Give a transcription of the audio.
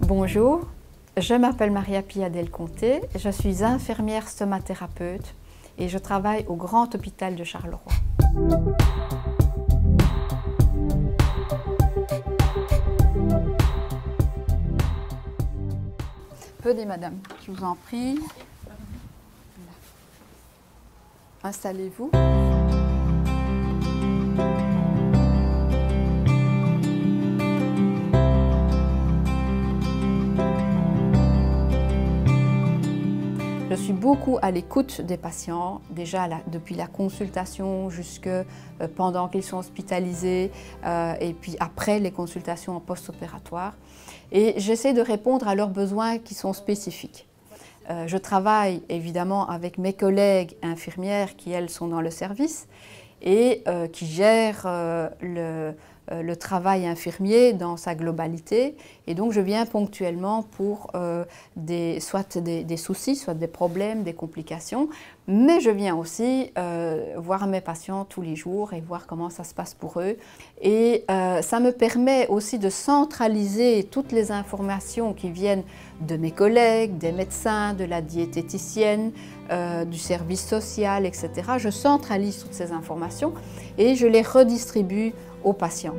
Bonjour, je m'appelle Maria Pia Del Comté, je suis infirmière stomathérapeute et je travaille au Grand Hôpital de Charleroi. Venez madame, je vous en prie. Installez-vous. Je suis beaucoup à l'écoute des patients, déjà depuis la consultation jusque euh, pendant qu'ils sont hospitalisés euh, et puis après les consultations en post-opératoire. Et j'essaie de répondre à leurs besoins qui sont spécifiques. Euh, je travaille évidemment avec mes collègues infirmières qui, elles, sont dans le service et qui gèrent le, euh, le travail infirmier dans sa globalité. Et donc je viens ponctuellement pour euh, des, soit des, soucis, soit des problèmes, des complications, mais je viens aussi euh, voir mes patients tous les jours et voir comment ça se passe pour eux. Et ça me permet aussi de centraliser toutes les informations qui viennent de mes collègues, des médecins, de la diététicienne, du service social, etc. Je centralise toutes ces informations et je les redistribue aux patients.